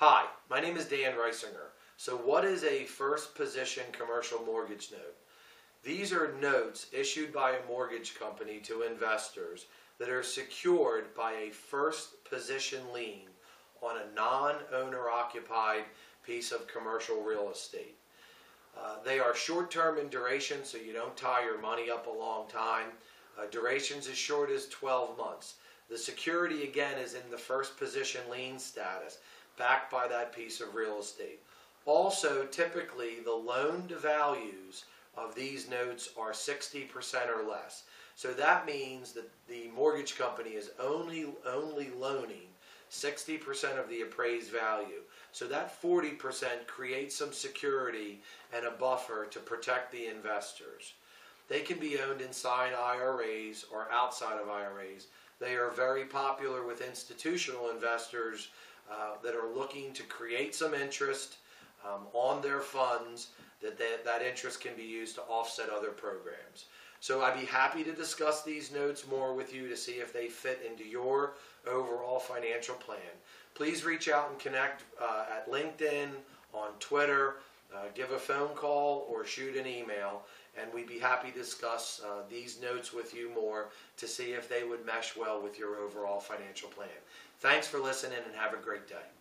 Hi, my name is Dan Reisinger. So what is a first position commercial mortgage note? These are notes issued by a mortgage company to investors that are secured by a first position lien on a non-owner occupied piece of commercial real estate. Uh, they are short-term in duration, so you don't tie your money up a long time. Uh, durations as short as 12 months. The security again is in the first position lien status, backed by that piece of real estate. Also, typically the loan to values of these notes are 60% or less. So that means that the mortgage company is only only loaning 60% of the appraised value. So that 40% creates some security and a buffer to protect the investors. They can be owned inside IRAs or outside of IRAs. They are very popular with institutional investors uh, that are looking to create some interest um, on their funds that they, that interest can be used to offset other programs. So I'd be happy to discuss these notes more with you to see if they fit into your overall financial plan. Please reach out and connect uh, at LinkedIn, on Twitter, uh, give a phone call or shoot an email, and we'd be happy to discuss uh, these notes with you more to see if they would mesh well with your overall financial plan. Thanks for listening and have a great day.